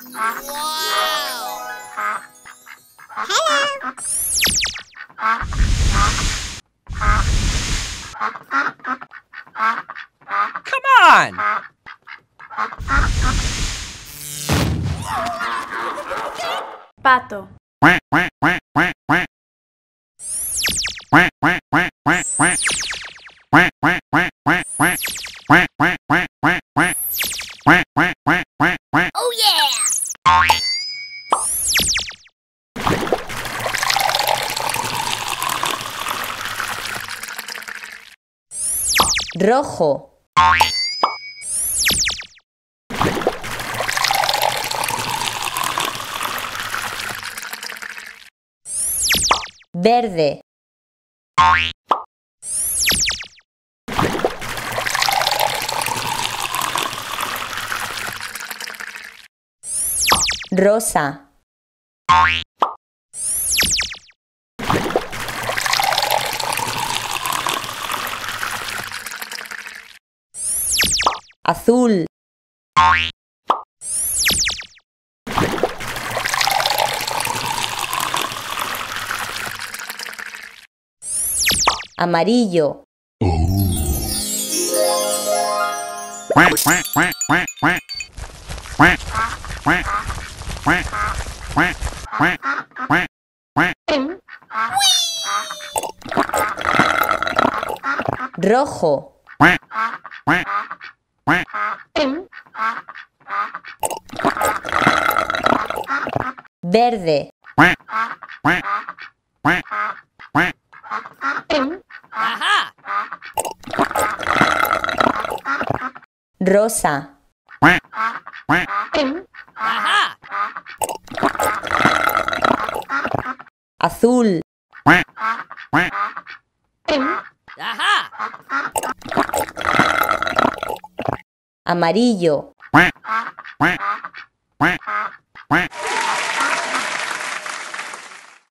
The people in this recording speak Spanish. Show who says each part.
Speaker 1: Come on!
Speaker 2: Pato.
Speaker 3: Rojo, verde, rosa, azul, amarillo, rojo, verde, rosa, Azul, amarillo!